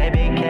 Baby, can